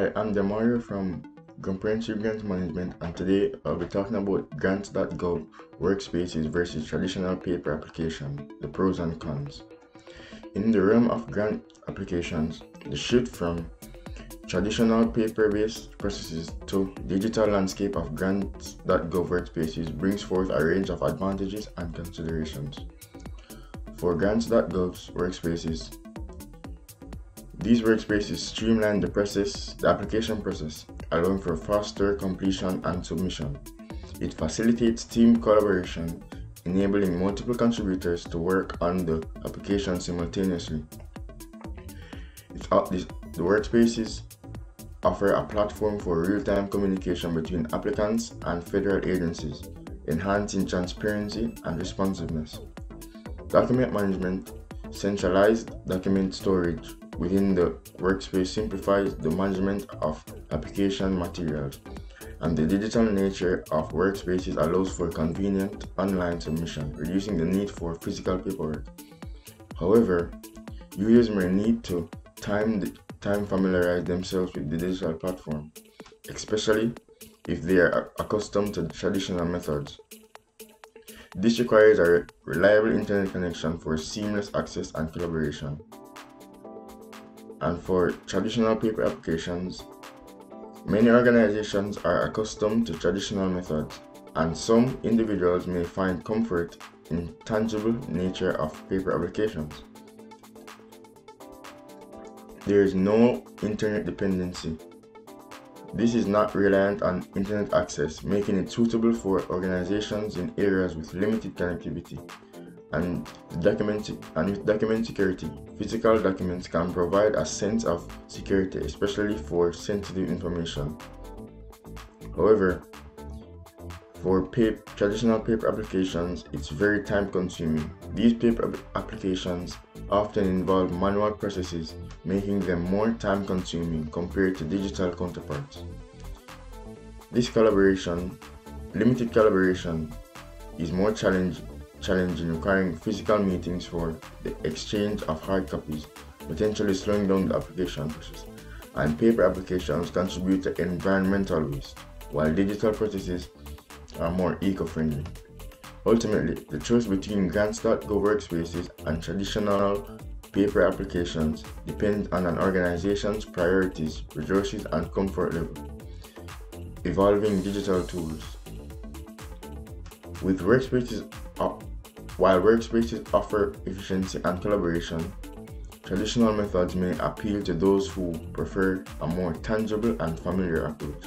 Hi, I'm Demario from Comprehensive Grant Management and today I'll be talking about grants.gov workspaces versus traditional paper application, the pros and cons. In the realm of grant applications, the shift from traditional paper-based processes to digital landscape of grants.gov workspaces brings forth a range of advantages and considerations. For grants.gov's workspaces, these workspaces streamline the process, the application process, allowing for faster completion and submission. It facilitates team collaboration, enabling multiple contributors to work on the application simultaneously. the workspaces offer a platform for real-time communication between applicants and federal agencies, enhancing transparency and responsiveness. Document management, centralized document storage, within the workspace simplifies the management of application materials, and the digital nature of workspaces allows for convenient online submission, reducing the need for physical paperwork. However, users may need to time, the, time familiarize themselves with the digital platform, especially if they are accustomed to traditional methods. This requires a reliable internet connection for seamless access and collaboration and for traditional paper applications, many organizations are accustomed to traditional methods, and some individuals may find comfort in tangible nature of paper applications. There is no internet dependency. This is not reliant on internet access, making it suitable for organizations in areas with limited connectivity and document and with document security, physical documents can provide a sense of security, especially for sensitive information. However, for paper, traditional paper applications, it's very time consuming. These paper applications often involve manual processes, making them more time consuming compared to digital counterparts. This collaboration, limited collaboration, is more challenging challenging requiring physical meetings for the exchange of hard copies, potentially slowing down the application process. And paper applications contribute to environmental waste, while digital processes are more eco-friendly. Ultimately, the choice between grants.gov workspaces and traditional paper applications depends on an organization's priorities, resources, and comfort level. Evolving digital tools. With workspaces while workspaces offer efficiency and collaboration, traditional methods may appeal to those who prefer a more tangible and familiar approach.